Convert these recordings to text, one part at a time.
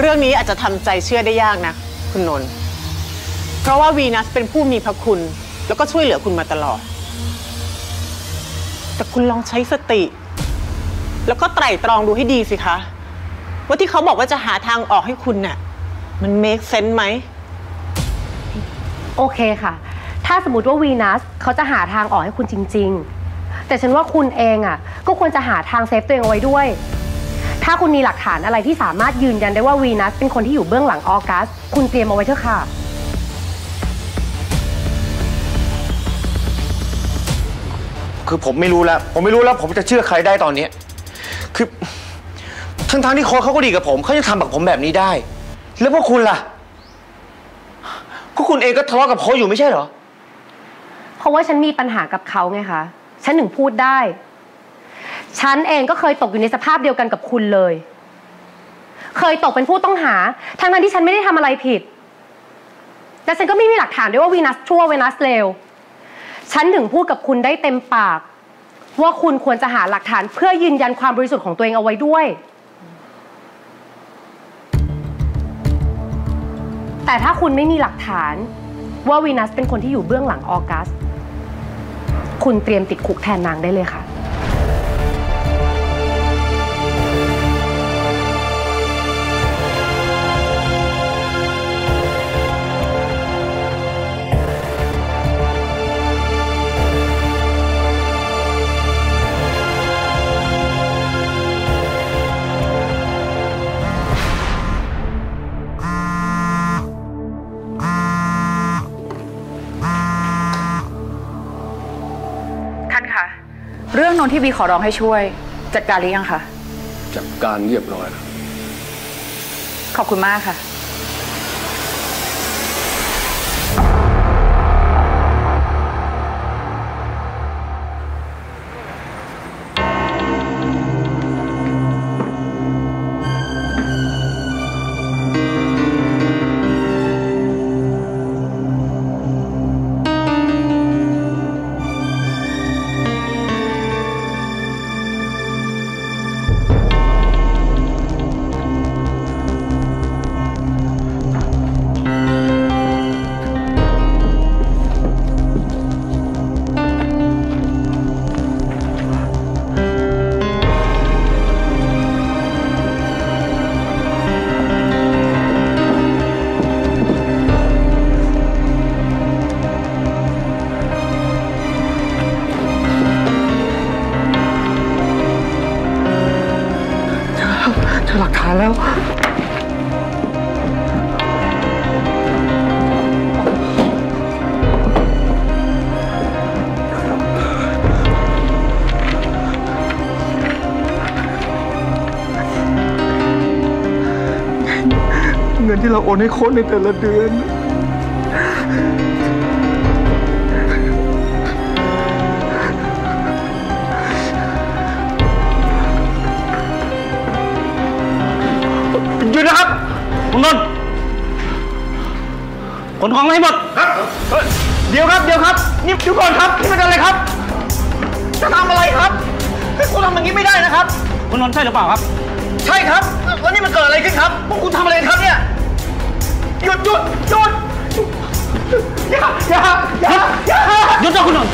เรื่องนี้อาจจะทำใจเชื่อได้ยากนะ คุณนนท์เพราะว่าวีนัสเป็นผู้มีพระคุณ แล้วก็ช่วยเหลือคุณมาตลอด แต่คุณลองใช้สติ แล้วก็ไตร่ตรองดูให้ดีสิคะ ว่าที่เขาบอกว่าจะหาทางออกให้คุณน่ะ มัน make sense ไหม โอเคค่ะ ถ้าสมมติว่าวีนัสเขาจะหาทางออกให้คุณจริง ๆ แต่ฉันว่าคุณเองอะ ก็ควรจะหาทาง save ตัวเองเอาไว้ด้วย ถ้าคุณมีหลักฐานอะไรที่สามารถยืนยันได้ว่าวีนัสเป็นคนที่อยู่เบื้องหลังออกัส คุณเตรียมเอาไว้เถอะค่ะ คือผมไม่รู้แล้ว ผมไม่รู้แล้ว ผมจะเชื่อใครได้ตอนนี้ คือ ทั้งๆที่โค้ชเขาก็ดีกับผมเขายังทำกับผมแบบนี้ได้ แล้วพวกคุณล่ะก็คุณเองก็ทะเลาะกับโค้ชอยู่ไม่ใช่เหรอ เพราะว่าฉันมีปัญหากับเขาไงคะ ฉันถึงพูดได้ ฉันเองก็เคยตกอยู่ในสภาพเดียวกันกับคุณเลย เคยตกเป็นผู้ต้องหา ทั้งนั้นที่ฉันไม่ได้ทำอะไรผิด และฉันก็ไม่มีหลักฐานด้วยว่าวีนัสชั่ววีนัสเลว ฉันถึงพูดกับคุณได้เต็มปาก ว่าคุณควรจะหาหลักฐานเพื่อยืนยันความบริสุทธิ์ของตัวเองเอาไว้ด้วย แต่ถ้าคุณไม่มีหลักฐานว่าวีนัสเป็นคนที่อยู่เบื้องหลังออกัส คุณเตรียมติดคุกแทนนางได้เลยค่ะ นนที่บีขอร้องให้ช่วย จัดการหรือยังคะ จัดการเรียบร้อยแล้ว ขอบคุณมากค่ะาแล้ว เงินที่เราโอนให้โค้ชในแต่ละเดือน ขนของมาให้หมดครับเดี๋ยวครับเดี๋ยวครับนี่เดี๋ยวก่อนครับนี่มันอะไรครับ จะทำอะไรครับให้คุณทำอย่างนี้ไม่ได้นะครับคุณนนท์ใช่หรือเปล่าครับ ใช่ครับแล้วนี่มันเกิดอะไรขึ้นครับพวกคุณทำอะไรครับเนี่ยหยุดหยุดหยุดอย่าอย่าอย่าอย่าหยุดนะคุณนนท์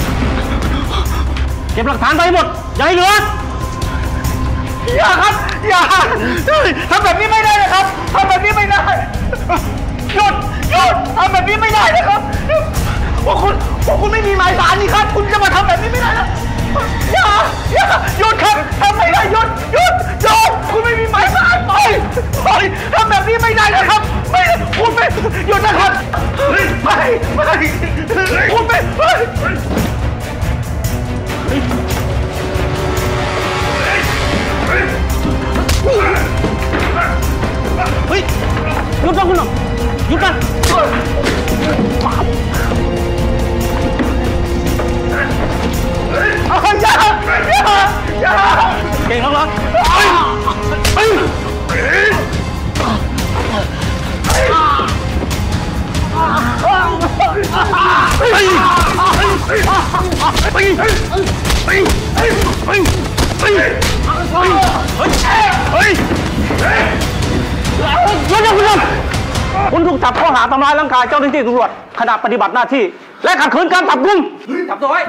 เก็บหลักฐานไปให้หมดอย่าให้เหลืออย่าครับอย่าเฮ้ยทำแบบนี้ไม่ได้นะครับทำแบบนี้ไม่ได้หยุดหยุดทำแบบ นี้ไม่ได้นะครับพวกคุณพวกคุณไม่มีหมายสารนี่ครับ คุณจะมาทำแบบนี้ไม่ได้นะอย่าอย่าหยุดครับทำไม่ได้หยุดหยุดหยุดคุณไม่มีหมายสารปล่อยปล่อยทำแบบนี้ไม่ได้นะครับ ไม่คุณไม่หยุดนะครับไม่ไม่คุณไม่ไม่เฮ้ยหยุดก่อนคุณหนุ่มหยุดก่อน คุณถูกจับข้อหาทำร้ายร่างกายเจ้าหน้าที่ตำรวจขณะปฏิบัติหน้าที่ และขัดขืนการจับกุมจับตัวไว้